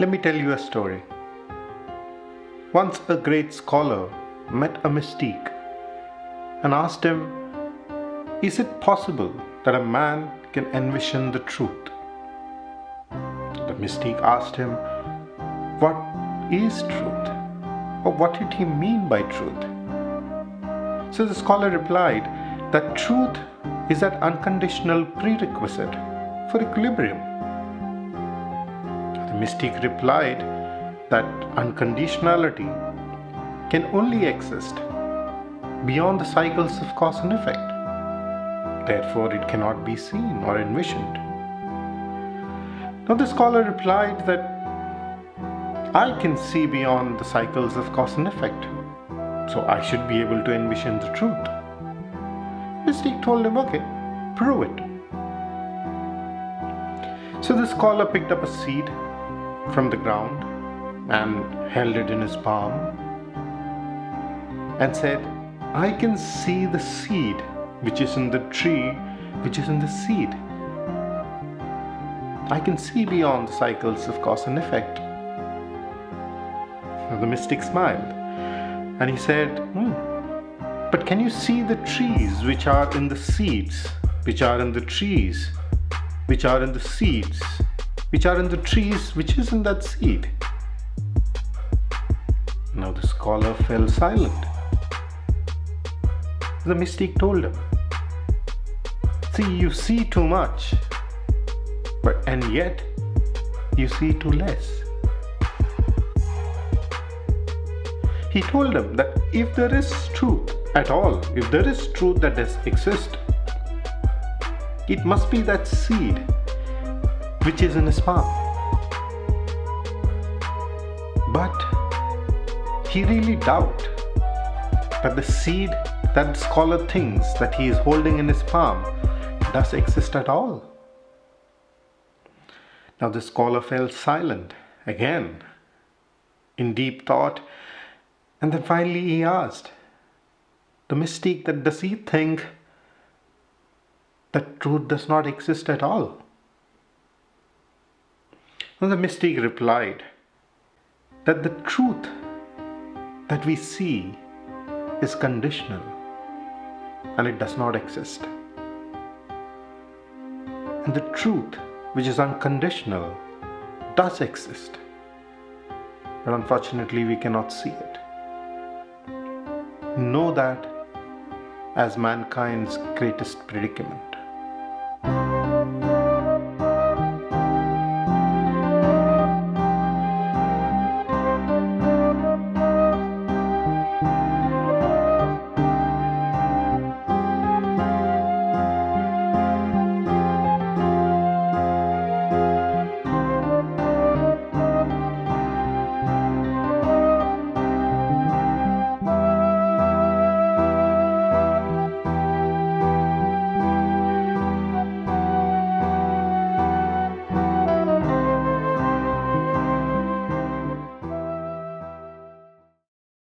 Let me tell you a story. Once a great scholar met a mystique and asked him, Is it possible that a man can envision the truth? The mystique asked him, What is truth? Or what did he mean by truth? So the scholar replied that truth is that unconditional prerequisite for equilibrium. Mystique replied that unconditionality can only exist beyond the cycles of cause and effect. Therefore, it cannot be seen or envisioned. Now, the scholar replied that I can see beyond the cycles of cause and effect, so I should be able to envision the truth. Mystique told him, okay, prove it. So the scholar picked up a seed from the ground and held it in his palm and said, I can see the seed which is in the tree which is in the seed. I can see beyond the cycles of cause and effect. The mystic smiled and he said, hmm, But can you see the trees which are in the seeds, which are in the trees, which are in the seeds, which are in the trees which is in that seed? Now the scholar fell silent. The mystic told him, See, you see too much, but and yet you see too less. He told him that if there is truth at all, if there is truth that does exist, it must be that seed which is in his palm. But he really doubt that the seed that scholar thinks that he is holding in his palm does exist at all. Now the scholar fell silent again in deep thought, and then finally he asked the mystique that does he think that truth does not exist at all? And the mystic replied that the truth that we see is conditional and it does not exist. And the truth, which is unconditional, does exist. But unfortunately, we cannot see it. Know that as mankind's greatest predicament.